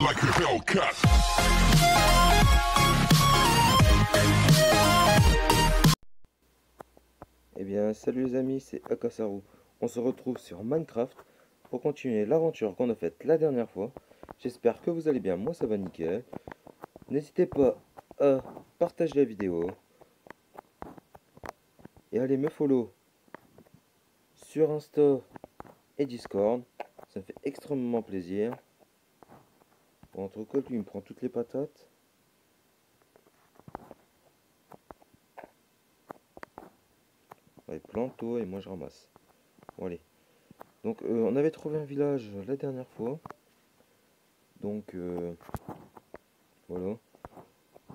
like a Hellcat. Eh bien, salut les amis, c'est Akasaru. On se retrouve sur Minecraft pour continuer l'aventure qu'on a faite la dernière fois. J'espère que vous allez bien, moi ça va nickel. N'hésitez pas à partager la vidéo. Et allez me follow sur Insta et Discord. Ça me fait extrêmement plaisir. Entre quoi, lui, il me prend toutes les patates. Ouais, planto et moi je ramasse. Bon, allez. Donc, euh, on avait trouvé un village la dernière fois. Donc, euh, voilà.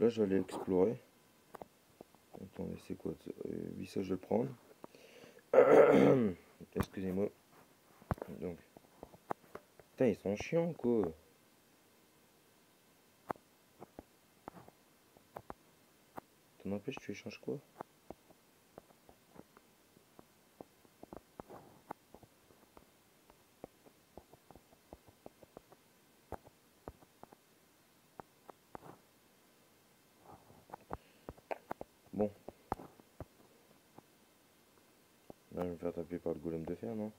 Là, je vais aller explorer. Attendez, c'est quoi euh, Oui, ça, je vais le prendre. Excusez-moi. Donc. Ils sont chiants, quoi. T'en empêches, tu échanges quoi? Bon. Là, je vais me faire taper par le golem de fer, non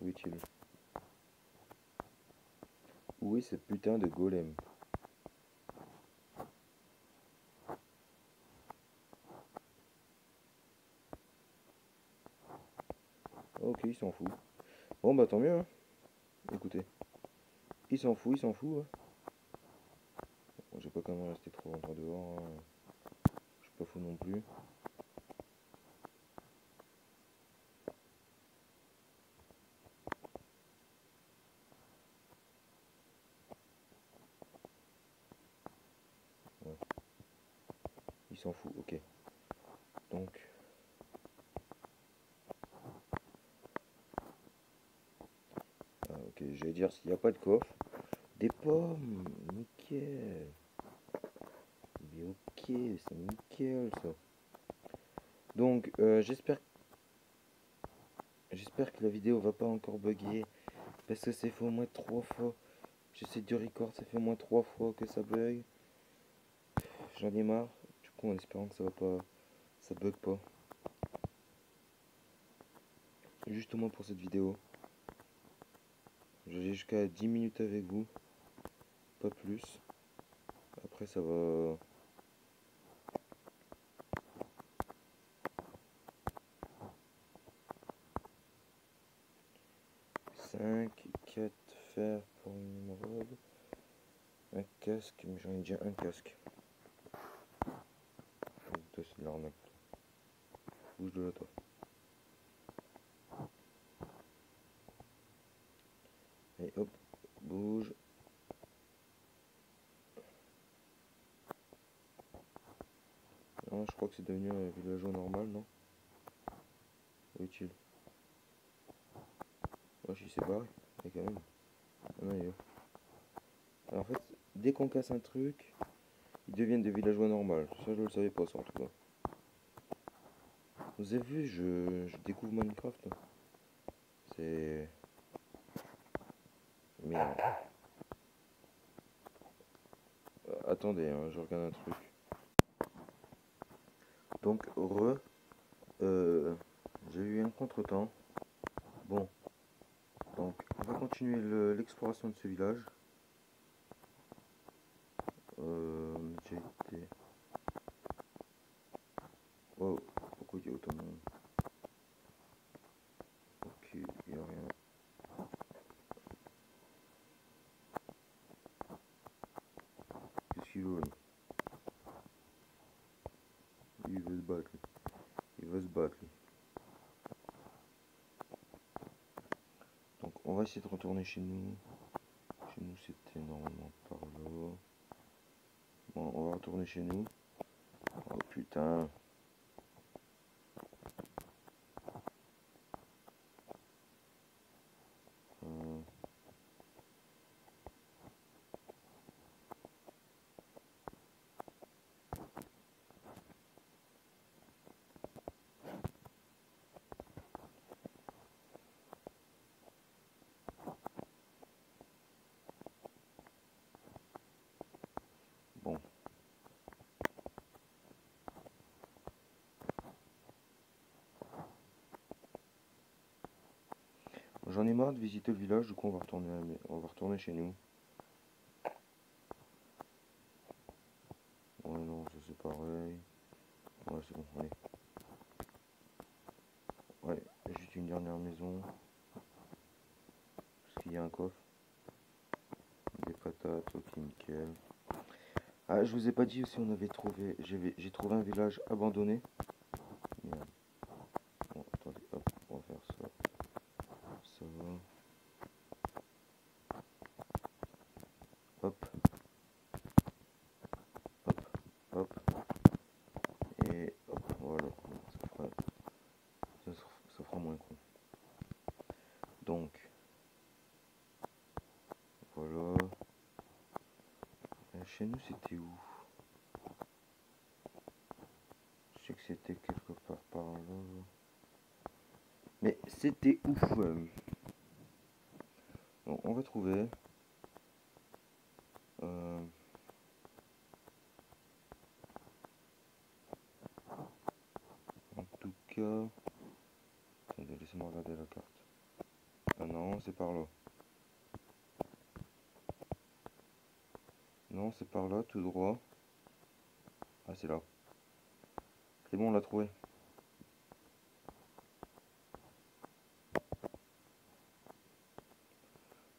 Où est-il Où est ce de golem Ok, il s'en fout. Bon, bah tant mieux, hein. Écoutez. Il s'en fout, il s'en fout, hein. Bon, j'ai pas quand même rester trop longtemps dehors. hein. Je suis pas fou non plus. S'en fout, ok. Donc. Ah, ok, j'allais dire s'il n'y a pas de coffre. Des pommes, nickel. Mais ok, c'est nickel ça. Donc, euh, j'espère j'espère que la vidéo va pas encore bugger parce que c'est fait au moins trois fois. J'essaie de record, ça fait au moins trois fois que ça bug. J'en ai marre. En espérant que ça va pas, ça bug pas. Justement pour cette vidéo. J'ai jusqu'à 10 minutes avec vous. Pas plus. Après ça va. Fer pour une émeraude. Un casque, mais j'en ai déjà un casque. Bouge de là, toi. Et hop, bouge. Non, je crois que c'est devenu un villageois normal, non? Est-il? Oh, il s'est barré, mais quand même. En fait, dès qu'on casse un truc, ils deviennent des villageois normaux. Ça, je le savais pas, ça, en tout cas. Vous avez vu, je, découvre Minecraft. C'est... Merde. Euh, attendez, hein, je regarde un truc. Donc, re, euh, j'ai eu un contretemps. Bon, donc on va continuer le- l'exploration de ce village. Euh, on a déjà été. Oh, pourquoi il y a autant de monde Ok, il n'y a rien. Qu'est-ce qu'il veut lui Lui, il veut se battre. lui. Il veut se battre. lui. Donc on va essayer de retourner chez nous. Chez nous c'était normalement par là. Bon, on va retourner chez nous. Oh putain. Euh, J'en ai marre de visiter le village, du coup on va retourner, on va retourner chez nous. Ouais non, ça c'est pareil. Ouais c'est bon. Ouais, juste une dernière maison. Parce qu'il y a un coffre. Des patates, ok nickel. Ah, je vous ai pas dit aussi, on avait trouvé, j'ai trouvé un village abandonné. Bon, attendez, hop, on va faire ça. Ça va. Hop. Hop, hop. Et hop, voilà. Ça fera, ça fera moins con. Donc, voilà. Euh, chez nous, c'était où? Je sais que c'était quelque part par là. Mais c'était où Bon, on va trouver. Euh... En tout cas... Laissez-moi regarder la carte. Ah non, c'est par là. Non, c'est par là, tout droit. Ah, c'est là. C'est bon, on l'a trouvé.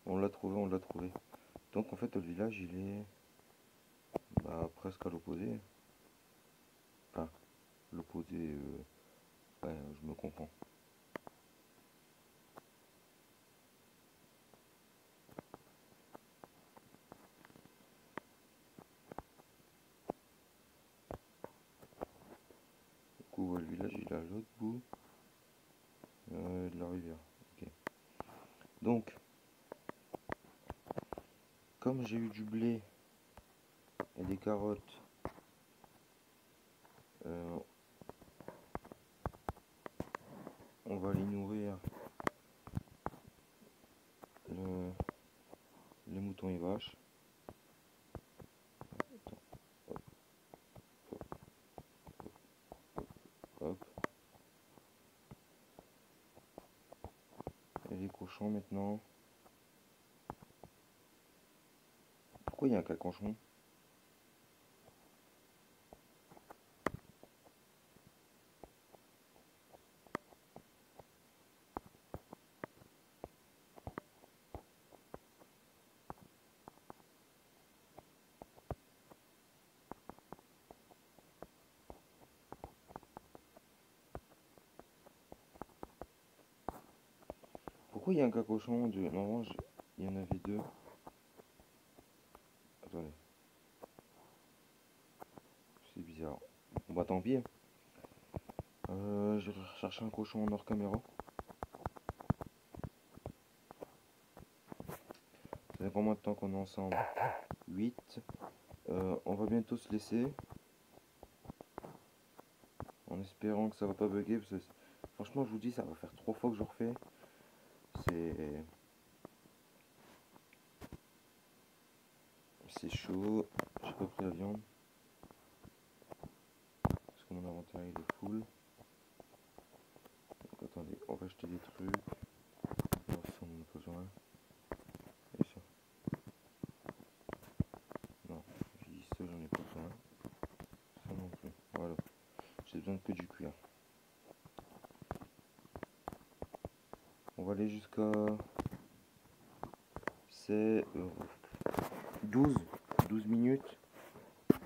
On l'a trouvé, on l'a trouvé. Donc en fait le village il est bah, presque à l'opposé. Enfin, l'opposé, euh, ouais, je me comprends. le village il l'autre bout euh, de la rivière. Donc, comme j'ai eu du blé et des carottes, euh, on va les nourrir les moutons et vaches. Maintenant. Pourquoi il y a un caconchon y a un cacochon de... Normalement, il y en avait deux. Attendez. C'est bizarre. Bon bah tant pis. Euh, je vais chercher un cochon en hors caméra. Ça fait combien de temps qu'on est ensemble 8. Euh, on va bientôt se laisser. En espérant que ça va pas bugger. Parce que franchement, je vous dis, ça va faire trois fois que je refais c'est chaud. J'ai pas pris la viande. Parce que mon inventaire il est full. Donc attendez on va acheter des trucs. On va faire mon besoin. Et ça. Non ça j'en ai pas besoin. Ça non plus. Voilà. J'ai besoin que du cuir On va aller jusqu'à... C'est... 12. 12 minutes.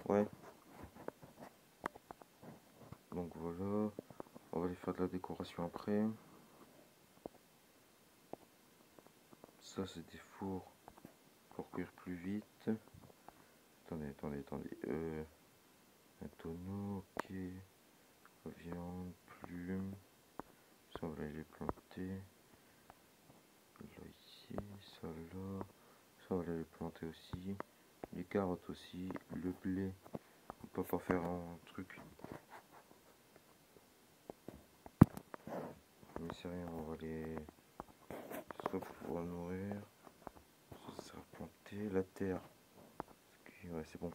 Ouais. Donc voilà. On va aller faire de la décoration après. Ça c'est des fours pour cuire plus vite. Attendez, attendez, attendez. Euh, un tonneau, ok. Viande, plume. Ça on va les planter ça là, ça on va les planter aussi, les carottes aussi, le blé, on peut pas faire un truc. Mais c'est rien, on va les ça pour nourrir, ça sera planté, la terre, ouais c'est bon,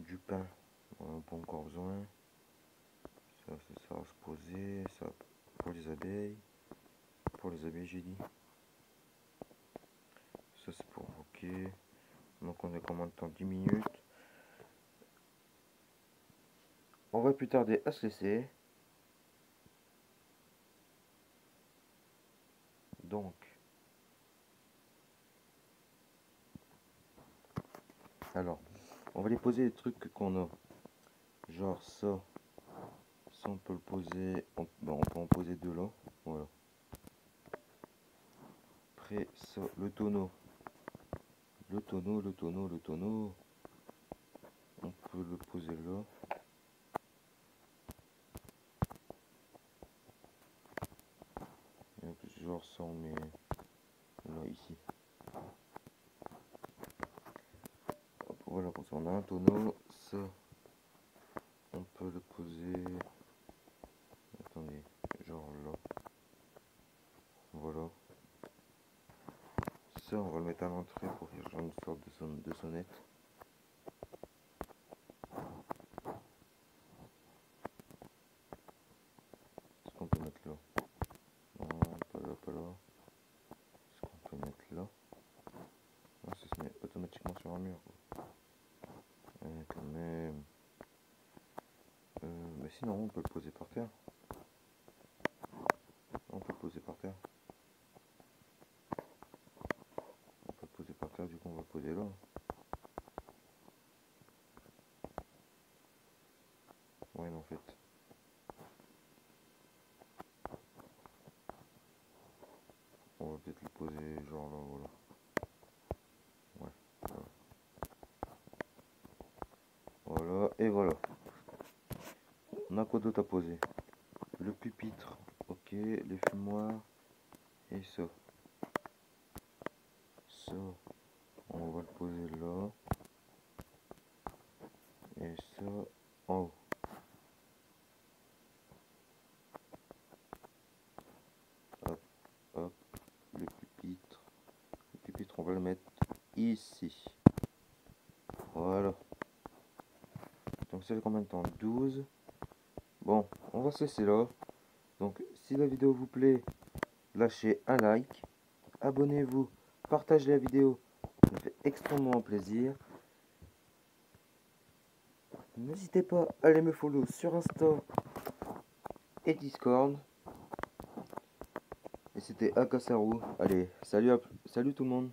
du pain, on n'a pas encore besoin, ça, ça va se poser, ça pour les abeilles. Pour les habits, j'ai dit. Ça, c'est pour Donc, on a combien de temps? 10 minutes. On va plus tarder à se laisser. Donc, alors, on va les poser les trucs qu'on a. Genre ça. Ça, on peut le poser. On, ben, peut en poser deux là. Voilà. Après, ça, le tonneau. Le tonneau, le tonneau, le tonneau. On peut le poser là. genre ça on met là ici. voilà, comme ça on a un tonneau, ça on peut le poser. Attendez, genre là. Voilà. Ça on va le mettre à l'entrée pour faire une sorte de, son, de sonnette. Ce qu'on peut mettre là? sur un mur. quand même. Euh, mais sinon, on peut le poser par terre. On peut le poser par terre. On peut le poser par terre, du coup, on va le poser là. Ouais, en fait. On va peut-être le poser genre là, voilà. et voilà. On a quoi d'autre à poser Le pupitre, ok, les fumoirs, et ça. Ça, on va le poser là. Et ça, en haut. Hop, hop, le pupitre. Le pupitre, on va le mettre ici. Voilà. Donc c'est combien de temps? 12. Bon, on va se laisser là. Donc si la vidéo vous plaît, lâchez un like. Abonnez-vous, partagez la vidéo. Ça me fait extrêmement plaisir. N'hésitez pas à aller me follow sur Insta et Discord. Et c'était Akasaru. Allez, salut, salut tout le monde.